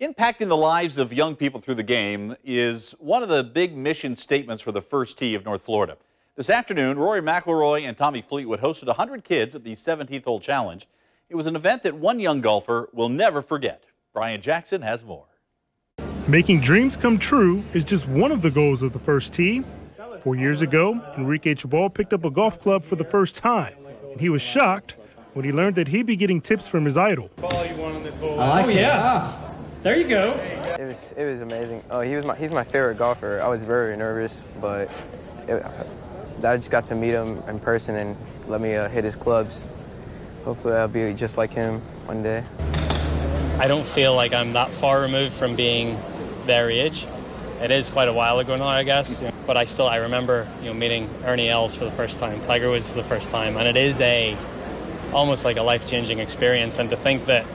Impacting the lives of young people through the game is one of the big mission statements for the first tee of North Florida. This afternoon, Rory McIlroy and Tommy Fleetwood hosted 100 kids at the 17th hole challenge. It was an event that one young golfer will never forget. Brian Jackson has more. Making dreams come true is just one of the goals of the first tee. Four years ago, Enrique Chabal picked up a golf club for the first time, and he was shocked when he learned that he'd be getting tips from his idol. oh, yeah. Ah. There you go. It was it was amazing. Oh, he was my he's my favorite golfer. I was very nervous, but it, I just got to meet him in person and let me uh, hit his clubs. Hopefully, I'll be just like him one day. I don't feel like I'm that far removed from being their age. It is quite a while ago now, I guess, but I still I remember you know meeting Ernie Els for the first time. Tiger Woods for the first time, and it is a almost like a life changing experience. And to think that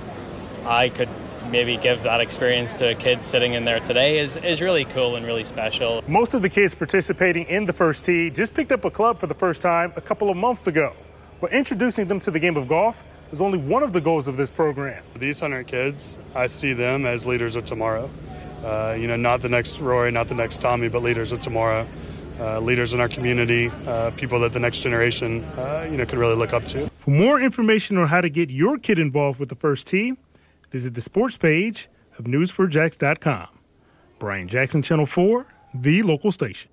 I could maybe give that experience to a kid sitting in there today is, is really cool and really special. Most of the kids participating in the first tee just picked up a club for the first time a couple of months ago. But introducing them to the game of golf is only one of the goals of this program. These 100 kids, I see them as leaders of tomorrow. Uh, you know, not the next Rory, not the next Tommy, but leaders of tomorrow. Uh, leaders in our community, uh, people that the next generation, uh, you know, could really look up to. For more information on how to get your kid involved with the first tee, Visit the sports page of news4jax.com. Brian Jackson, Channel 4, the local station.